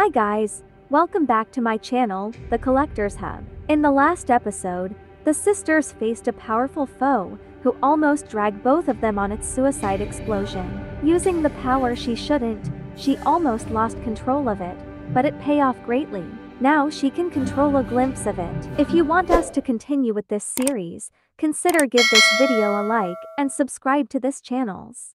Hi guys, welcome back to my channel, The Collector's Hub. In the last episode, the sisters faced a powerful foe who almost dragged both of them on its suicide explosion. Using the power she shouldn't, she almost lost control of it, but it pay off greatly. Now she can control a glimpse of it. If you want us to continue with this series, consider give this video a like and subscribe to this channels.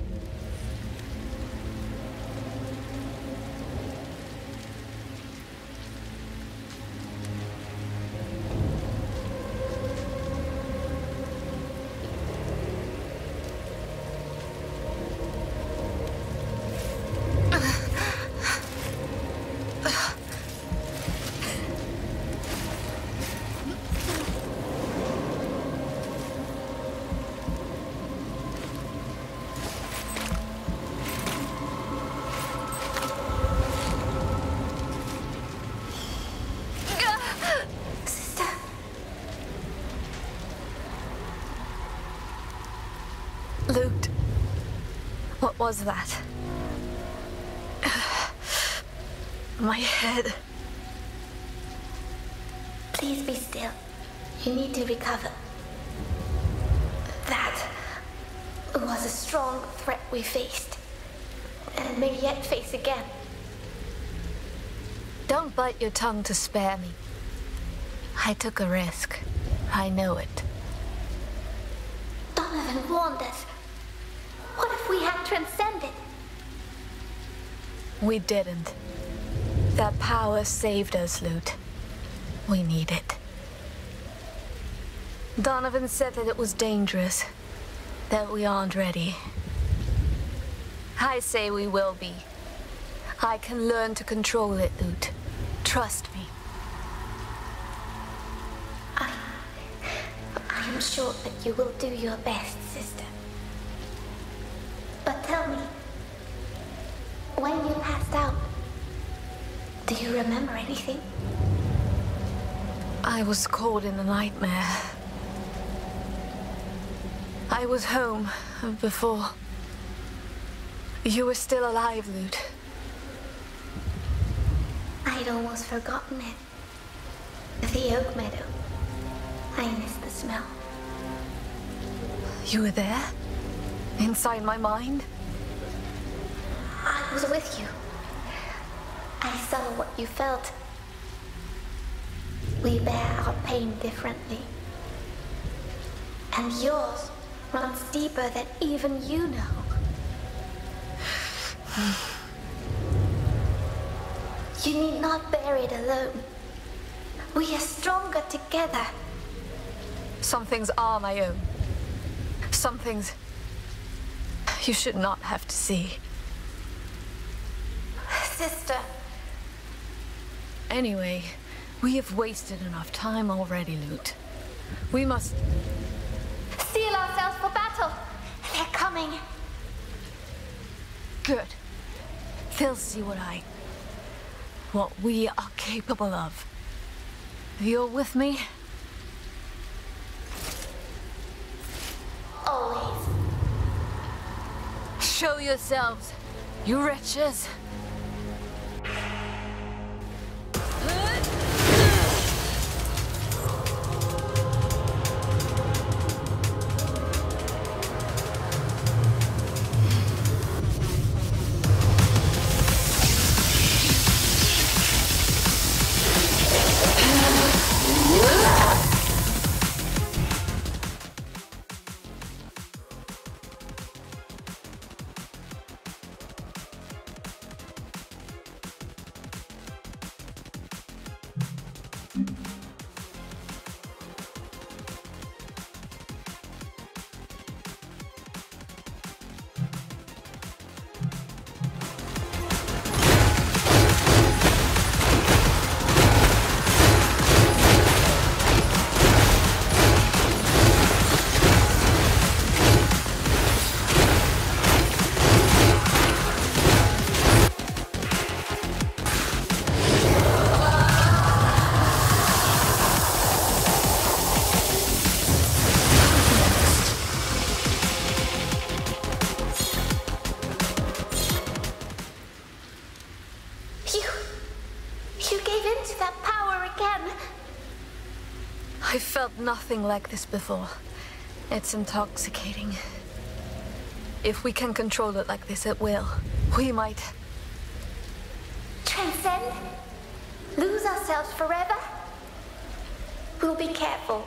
was that? My head. Please be still. You need to recover. That was a strong threat we faced. And may yet face again. Don't bite your tongue to spare me. I took a risk. I know it. Donovan warned us. What if we had transcended? We didn't. That power saved us, Lute. We need it. Donovan said that it was dangerous. That we aren't ready. I say we will be. I can learn to control it, Lute. Trust me. Ah, I am sure that you will do your best, sister. Do you remember anything? I was caught in a nightmare. I was home before. You were still alive, Lute. I'd almost forgotten it. The oak meadow. I miss the smell. You were there? Inside my mind? I was with you. Saw what you felt. We bear our pain differently. And yours runs deeper than even you know. You need not bear it alone. We are stronger together. Some things are my own. Some things you should not have to see. Sister, Anyway, we have wasted enough time already, Lute. We must. steel ourselves for battle. They're coming. Good. They'll see what I. what we are capable of. You're with me? Always. Show yourselves, you wretches. Nothing like this before. It's intoxicating. If we can control it like this at will, we might. Transcend? Lose ourselves forever? We'll be careful.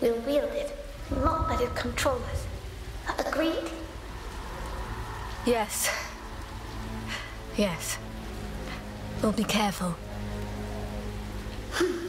We'll wield it, not let it control us. Agreed? Yes. Yes. We'll be careful. Hmm.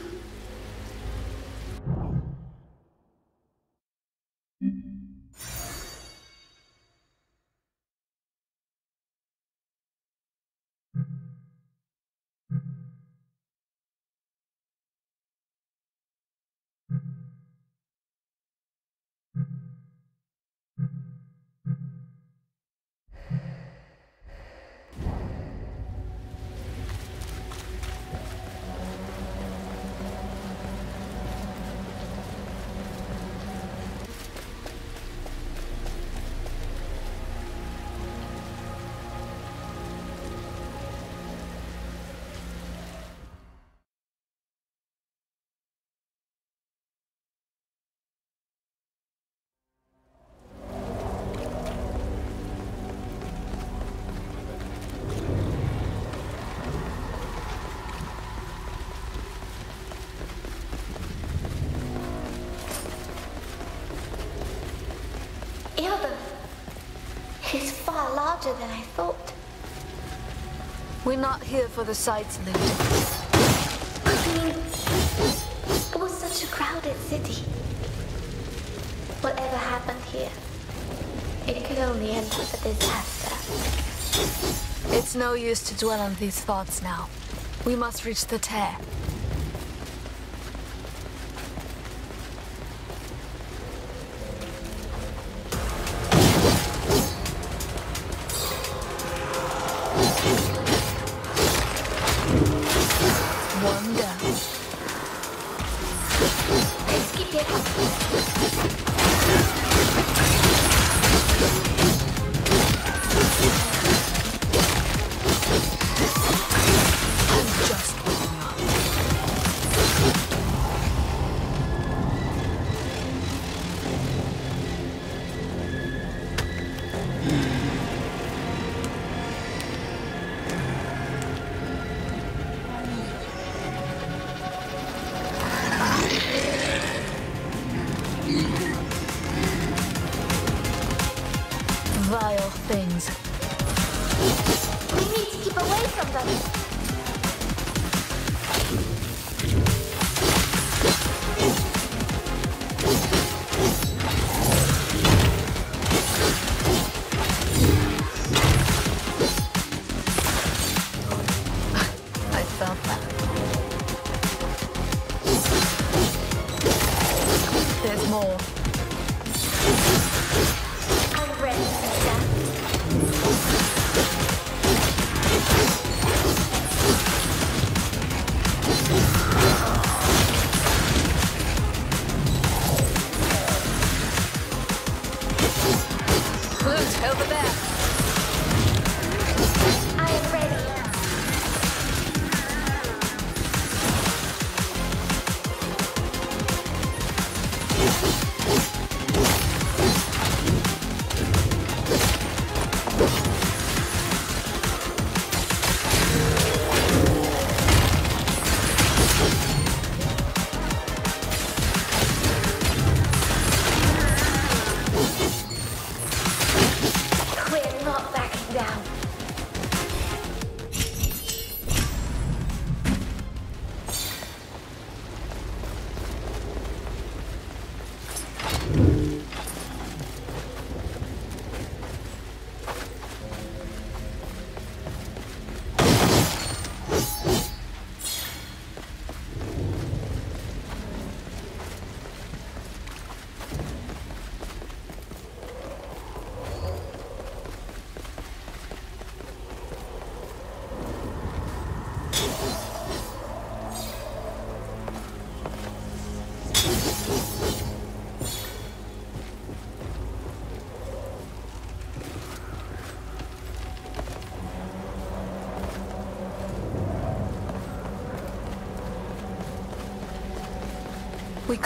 Larger than I thought. We're not here for the sights, Lute. I mean, it was such a crowded city. Whatever happened here, it could only end with a disaster. It's no use to dwell on these thoughts now. We must reach the tear.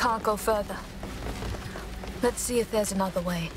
Can't go further. Let's see if there's another way.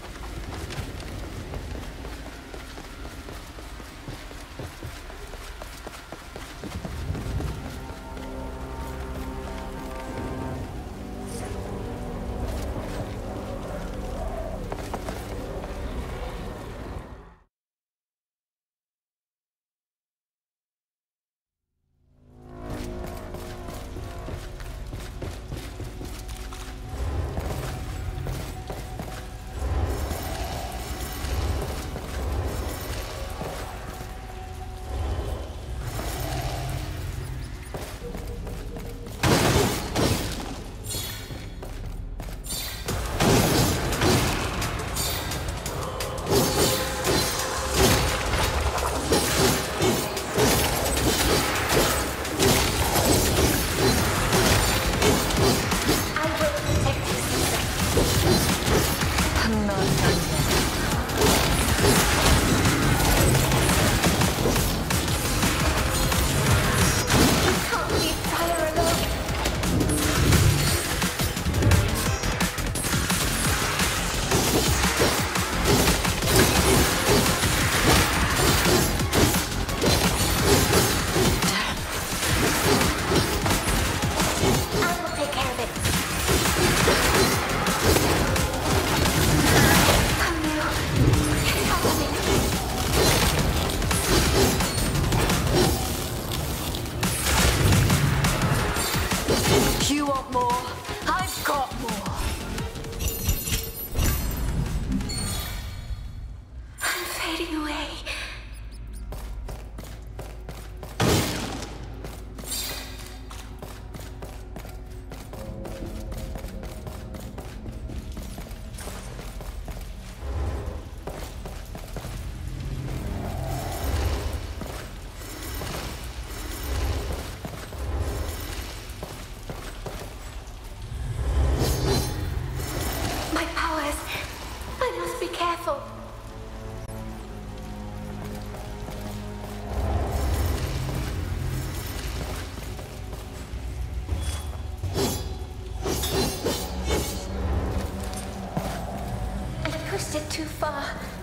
It too far.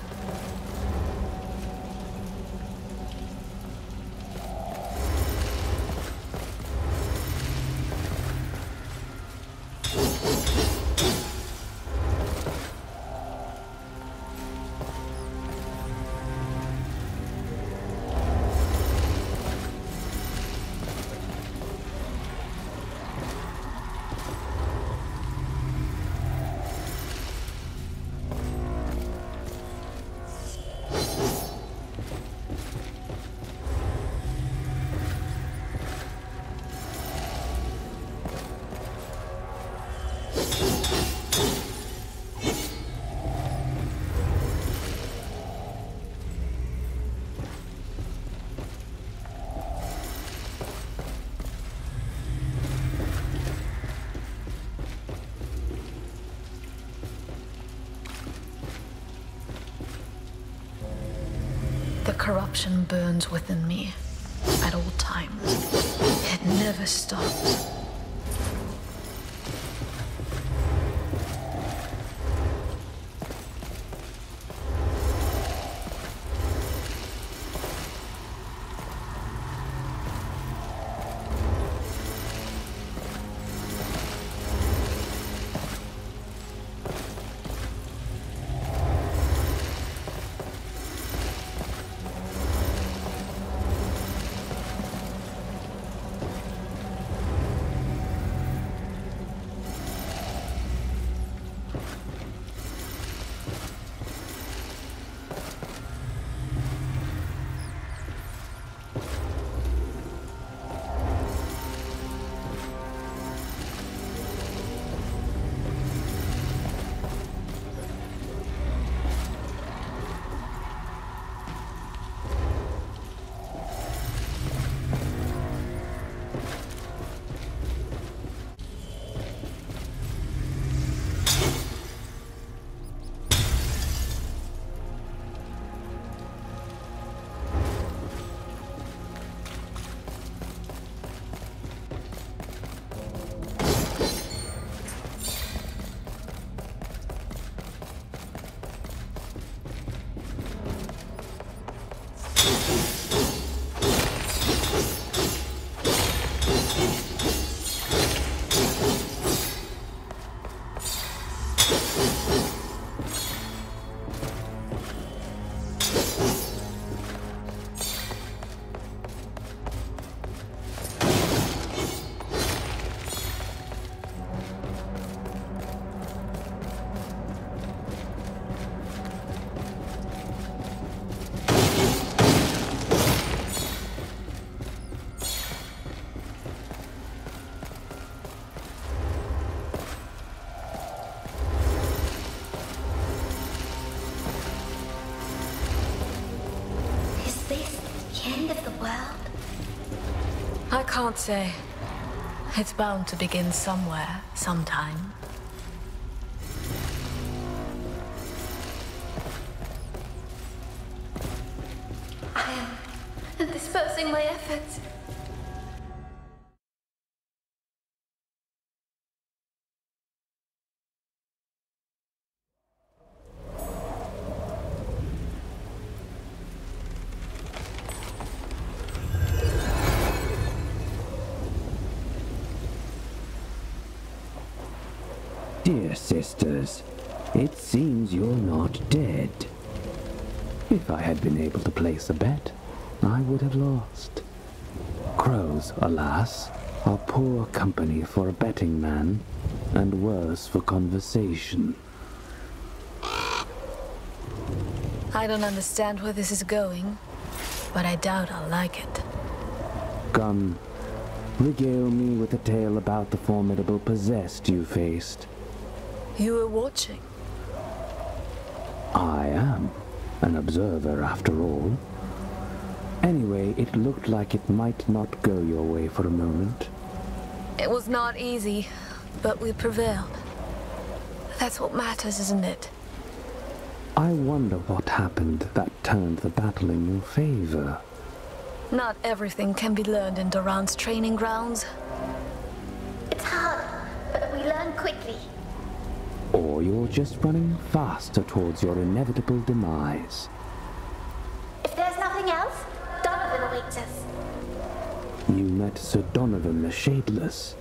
Corruption burns within me at all times. It never stops. Can't say. It's bound to begin somewhere, sometime. I am dispersing my efforts. Dear sisters, it seems you're not dead. If I had been able to place a bet, I would have lost. Crows, alas, are poor company for a betting man, and worse for conversation. I don't understand where this is going, but I doubt I'll like it. Come, regale me with a tale about the formidable possessed you faced. You were watching. I am an observer after all. Anyway, it looked like it might not go your way for a moment. It was not easy, but we prevailed. That's what matters, isn't it? I wonder what happened that turned the battle in your favor. Not everything can be learned in Duran's training grounds. It's hard, but we learn quickly. Or you're just running faster towards your inevitable demise. If there's nothing else, Donovan awaits us. You met Sir Donovan the Shadeless.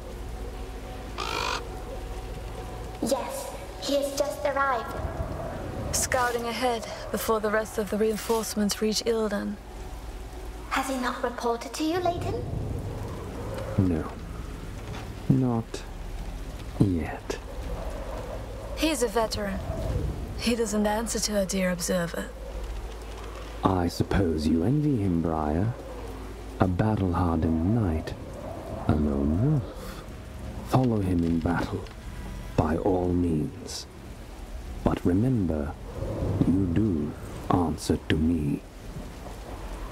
Yes, he has just arrived. Scouting ahead before the rest of the reinforcements reach Ildan. Has he not reported to you, Leighton? No. Not yet. He's a veteran. He doesn't answer to a dear observer. I suppose you envy him, Briar. A battle-hardened knight. A lone wolf. Follow him in battle, by all means. But remember, you do answer to me.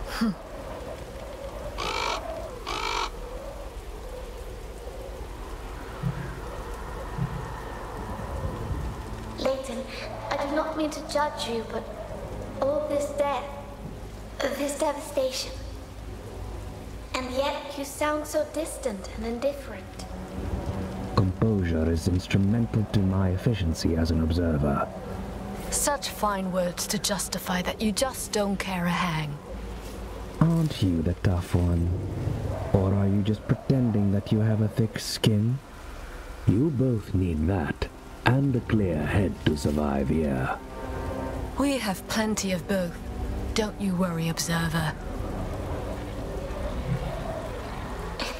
Hmm. Leighton, I do not mean to judge you, but all this death, this devastation. And yet you sound so distant and indifferent. Composure is instrumental to my efficiency as an observer. Such fine words to justify that you just don't care a hang. Aren't you the tough one? Or are you just pretending that you have a thick skin? You both need that, and a clear head to survive here. We have plenty of both. Don't you worry, observer.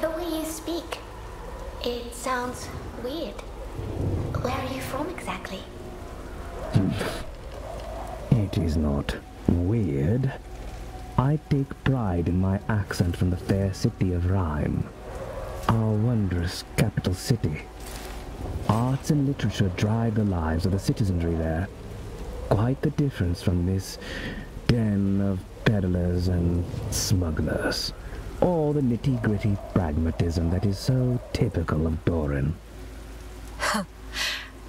The way you speak, it sounds weird. Where are you from exactly? It is not weird. I take pride in my accent from the fair city of Rhyme, our wondrous capital city. Arts and literature drive the lives of the citizenry there. Quite the difference from this den of peddlers and smugglers. All the nitty-gritty pragmatism that is so typical of Doran.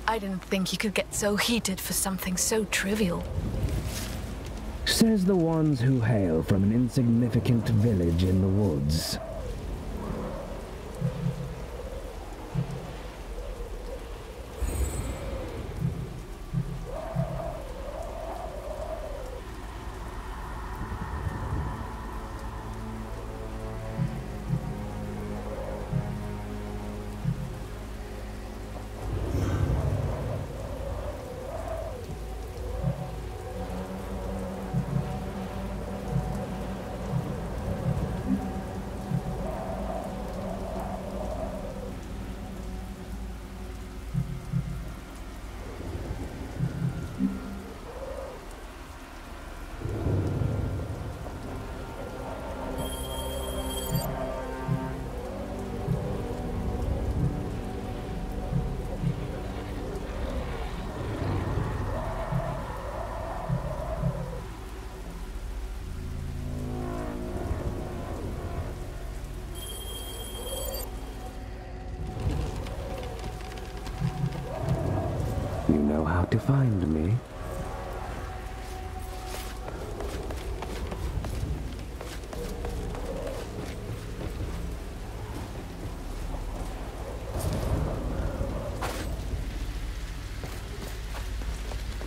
I didn't think you could get so heated for something so trivial. Says the ones who hail from an insignificant village in the woods. You know how to find me.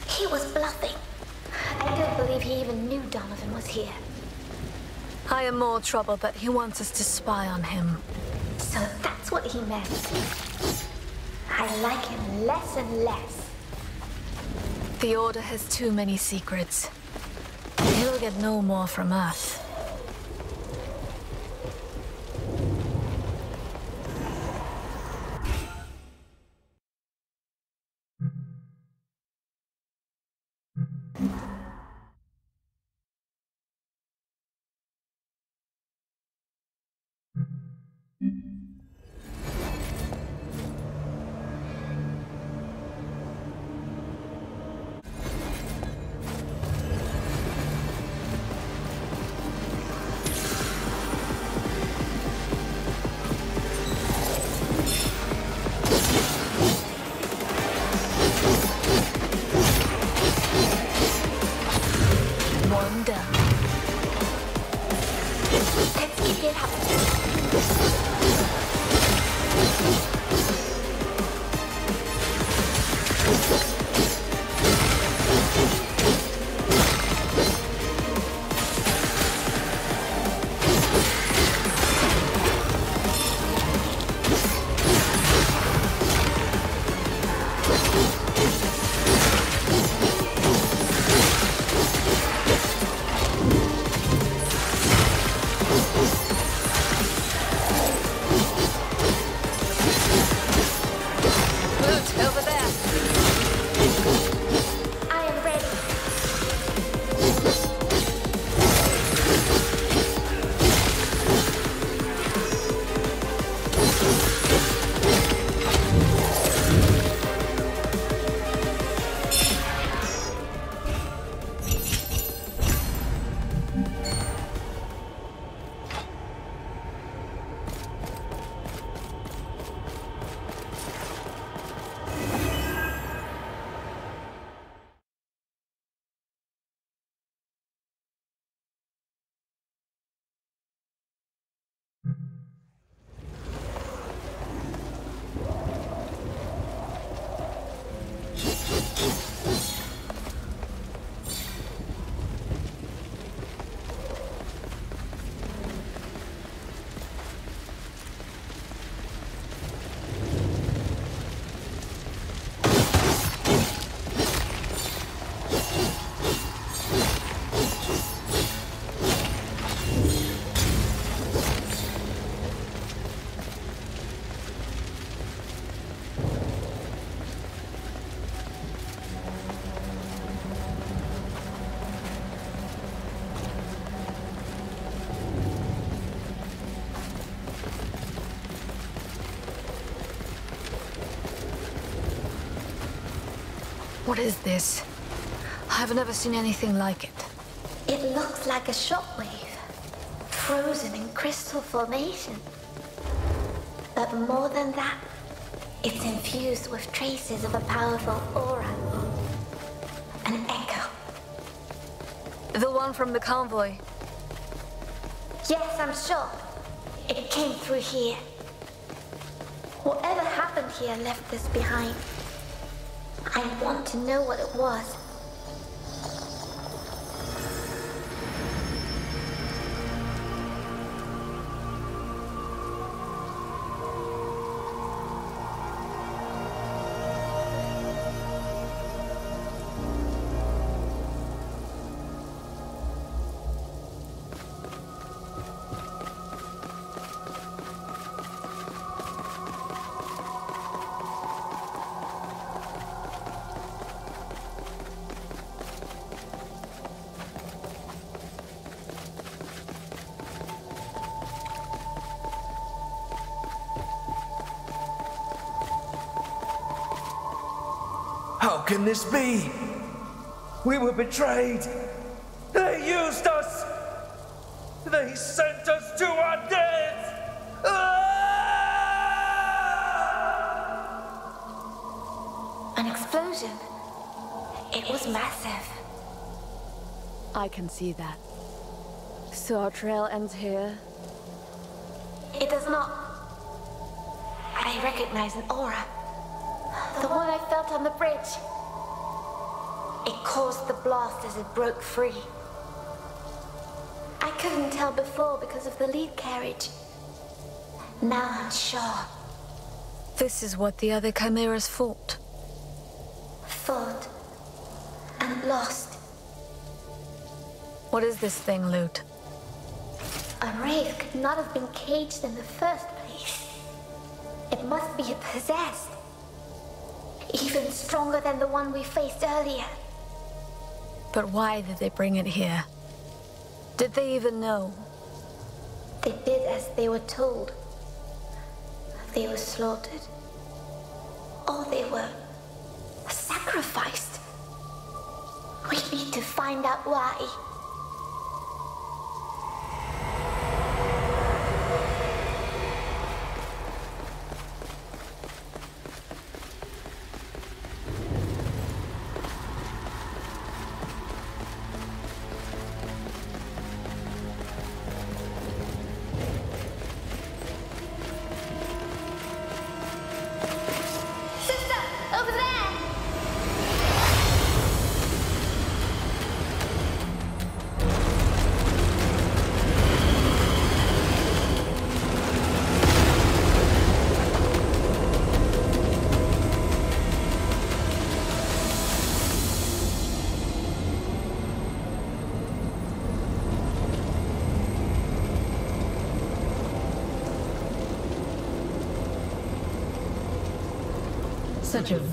He was bluffing. I don't believe he even knew Donovan was here. I am more trouble, but he wants us to spy on him. So that's what he meant. I like him less and less. The Order has too many secrets. He'll get no more from us. What is this? I've never seen anything like it. It looks like a shockwave, frozen in crystal formation. But more than that, it's infused with traces of a powerful aura. An echo. The one from the convoy. Yes, I'm sure. It came through here. Whatever happened here left this behind. I want to know what it was. This be? We were betrayed. They used us. They sent us to our death. Ah! An explosion. It was massive. I can see that. So our trail ends here? It does not. I recognize an aura. The one I felt on the bridge. It caused the blast as it broke free. I couldn't tell before because of the lead carriage. Now I'm sure. This is what the other chimeras fought. Fought. And lost. What is this thing, Lute? A wraith could not have been caged in the first place. It must be possessed. Even stronger than the one we faced earlier. But why did they bring it here? Did they even know? They did as they were told. They were slaughtered. Or they were sacrificed. We need to find out why.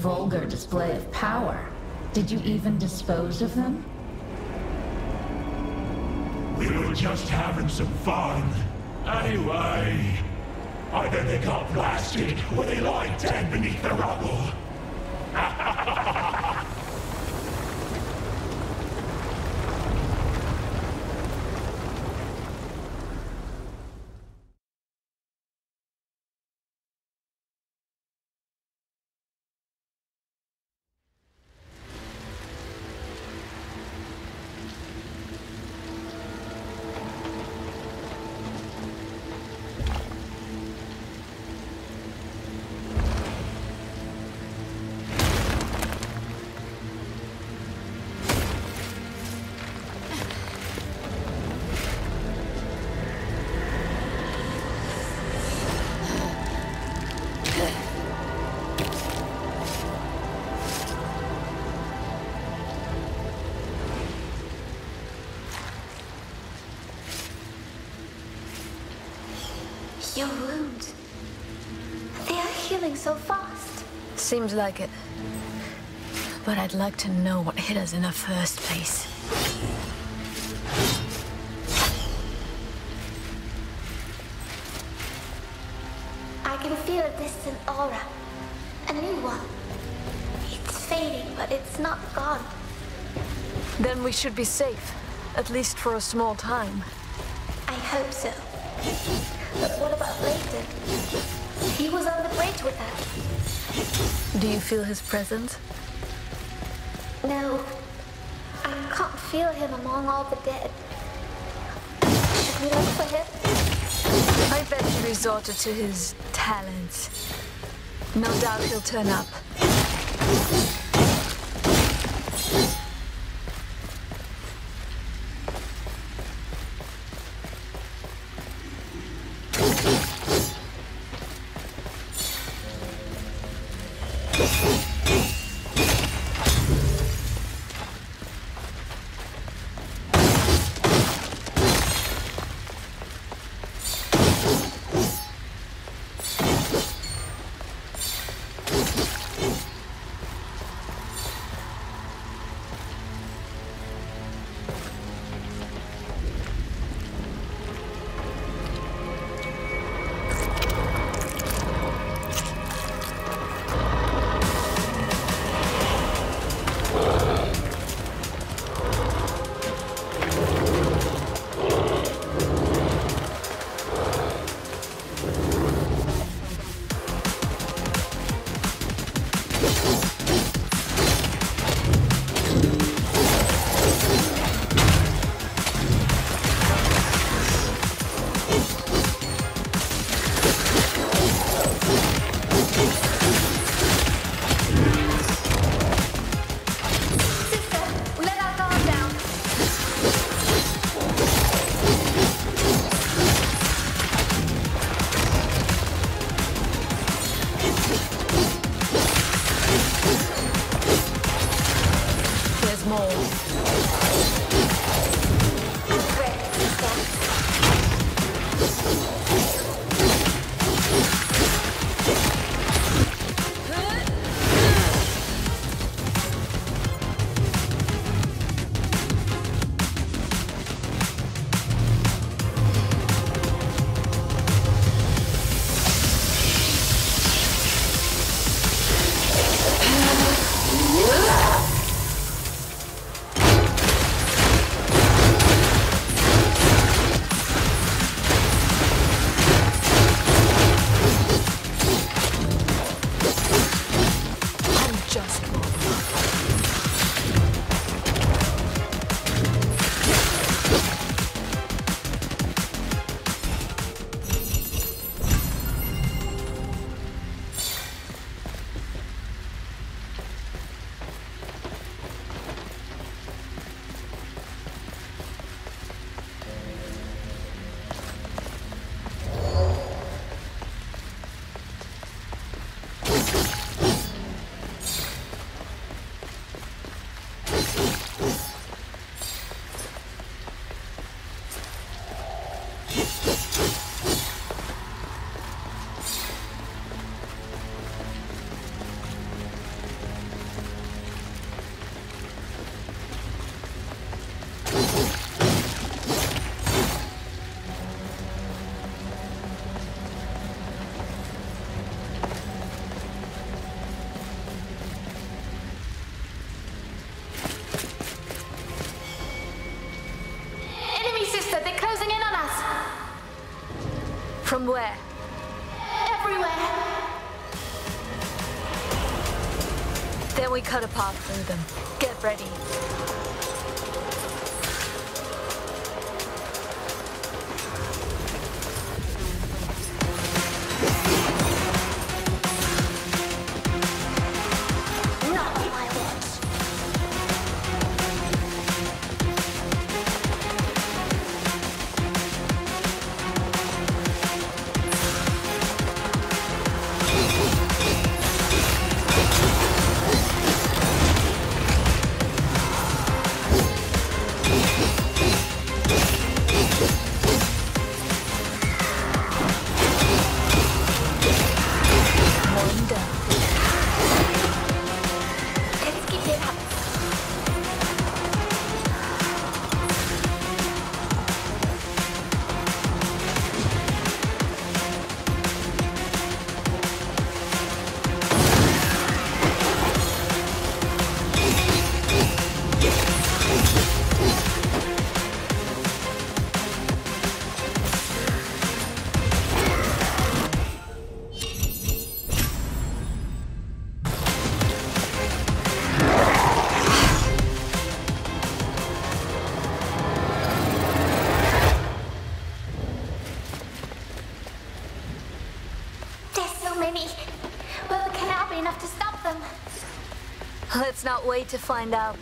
Vulgar display of power. Did you even dispose of them? We were just having some fun. Anyway, either they got blasted or they lie dead beneath the rubble. Seems like it. But I'd like to know what hit us in the first place. I can feel a distant aura. A new one. It's fading, but it's not gone. Then we should be safe. At least for a small time. I hope so. But what about Leighton? He was on the bridge with us. Do you feel his presence? No. I can't feel him among all the dead. Should we look for him? I bet he resorted to his talents. No doubt he'll turn up. From Wait to find out.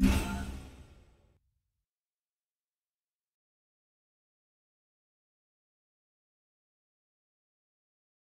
You.